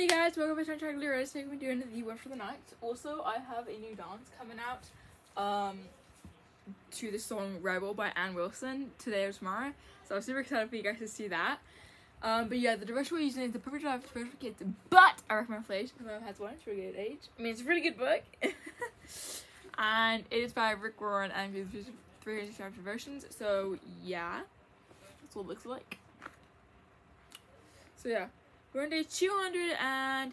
Hey guys, welcome back to my channel. Today we're doing the word for the night. Also, I have a new dance coming out um, to the song Rebel by Ann Wilson today or tomorrow. So I'm super excited for you guys to see that. Um, but yeah, the direction we're using is The Perfect Life for Kids, but I recommend Flash because I've had one. It's a really good age. I mean, it's a really good book. and it is by Rick Warren and 300 chapter versions. So yeah, that's what it looks like. So yeah. We're day 289.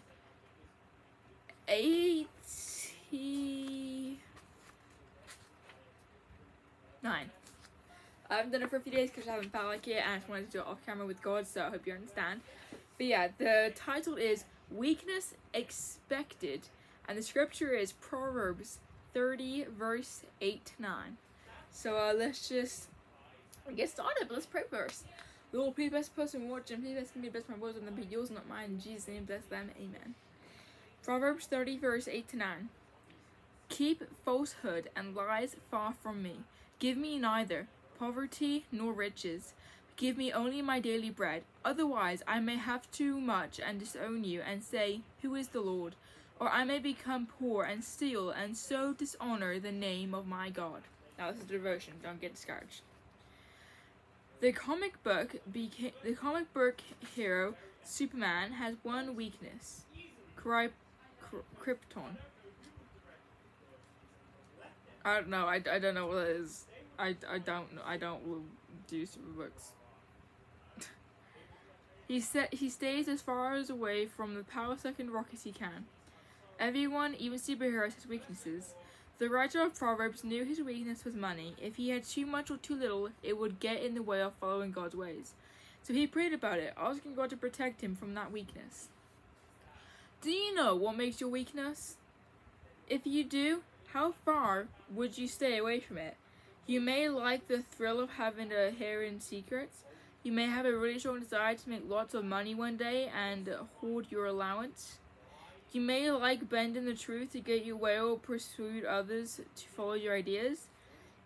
I haven't done it for a few days because I haven't felt like it and I just wanted to do it off camera with God, so I hope you understand. But yeah, the title is Weakness Expected, and the scripture is Proverbs 30, verse 8 to 9. So uh, let's just get started. Let's pray first. Lord, please bless the person watching. Please bless me, bless my words, and them be yours, not mine. In Jesus' name, bless them. Amen. Proverbs 30, verse 8 to 9. Keep falsehood and lies far from me. Give me neither poverty nor riches. Give me only my daily bread. Otherwise, I may have too much and disown you and say, Who is the Lord? Or I may become poor and steal and so dishonor the name of my God. Now, this is devotion. Don't get discouraged. The comic book beca- the comic book hero Superman has one weakness: Krypton. I don't know. I, I don't know what it is. I, I don't know. I don't do super books. he said he stays as far as away from the power second rock as he can. Everyone, even superheroes, has weaknesses. The writer of Proverbs knew his weakness was money. If he had too much or too little, it would get in the way of following God's ways. So he prayed about it, asking God to protect him from that weakness. Do you know what makes your weakness? If you do, how far would you stay away from it? You may like the thrill of having a hair in secrets. You may have a really strong desire to make lots of money one day and hoard your allowance. You may like bending the truth to get your way or persuade others to follow your ideas.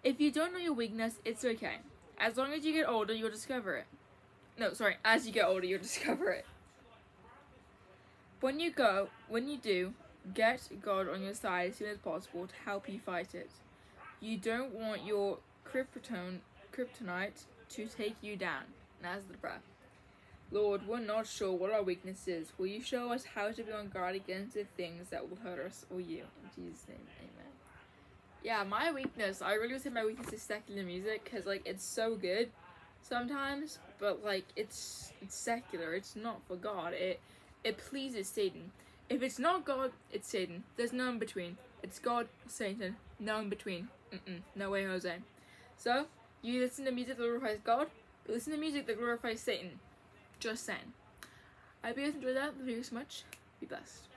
If you don't know your weakness, it's okay. As long as you get older, you'll discover it. No, sorry, as you get older, you'll discover it. When you go, when you do, get God on your side as soon as possible to help you fight it. You don't want your krypton, kryptonite to take you down. That's the breath. Lord, we're not sure what our weakness is. Will you show us how to be on guard against the things that will hurt us or you? In Jesus' name, amen. Yeah, my weakness, I really would say my weakness is secular music because, like, it's so good sometimes, but, like, it's it's secular. It's not for God. It it pleases Satan. If it's not God, it's Satan. There's no in between. It's God, Satan, no in between. Mm-mm, no way, Jose. So, you listen to music that glorifies God, you listen to music that glorifies Satan. Just saying. I hope you guys enjoyed that. You so much. Be blessed.